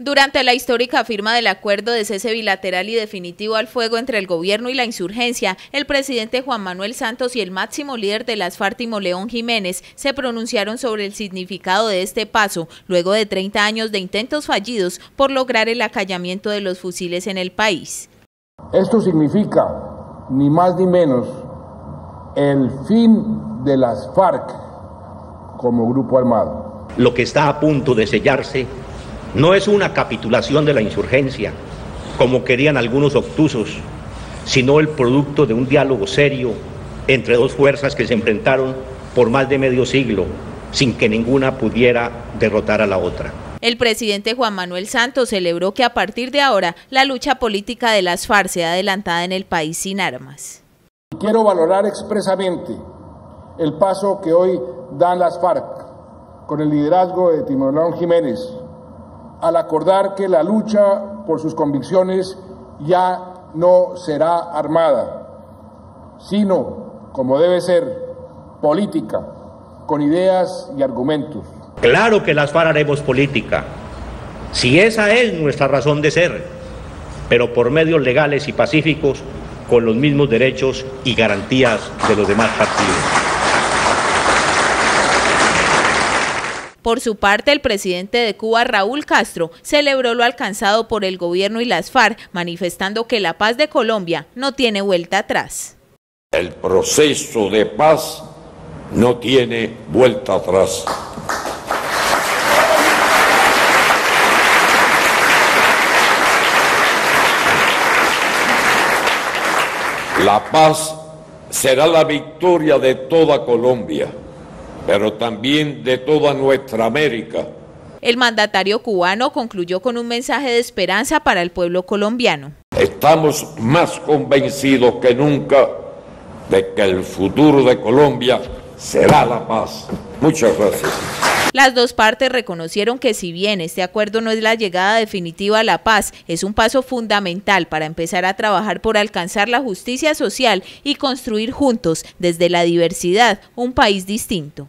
Durante la histórica firma del acuerdo de cese bilateral y definitivo al fuego entre el gobierno y la insurgencia, el presidente Juan Manuel Santos y el máximo líder de las FARC, León Jiménez, se pronunciaron sobre el significado de este paso, luego de 30 años de intentos fallidos por lograr el acallamiento de los fusiles en el país. Esto significa, ni más ni menos, el fin de las FARC como grupo armado. Lo que está a punto de sellarse no es una capitulación de la insurgencia, como querían algunos obtusos, sino el producto de un diálogo serio entre dos fuerzas que se enfrentaron por más de medio siglo, sin que ninguna pudiera derrotar a la otra. El presidente Juan Manuel Santos celebró que a partir de ahora la lucha política de las FARC sea adelantada en el país sin armas. Quiero valorar expresamente el paso que hoy dan las FARC con el liderazgo de Timolón Jiménez, al acordar que la lucha por sus convicciones ya no será armada, sino, como debe ser, política, con ideas y argumentos. Claro que las FARC política, si esa es nuestra razón de ser, pero por medios legales y pacíficos, con los mismos derechos y garantías de los demás partidos. Por su parte, el presidente de Cuba, Raúl Castro, celebró lo alcanzado por el gobierno y las FARC, manifestando que la paz de Colombia no tiene vuelta atrás. El proceso de paz no tiene vuelta atrás. La paz será la victoria de toda Colombia pero también de toda nuestra América. El mandatario cubano concluyó con un mensaje de esperanza para el pueblo colombiano. Estamos más convencidos que nunca de que el futuro de Colombia será la paz. Muchas gracias. Las dos partes reconocieron que si bien este acuerdo no es la llegada definitiva a la paz, es un paso fundamental para empezar a trabajar por alcanzar la justicia social y construir juntos, desde la diversidad, un país distinto.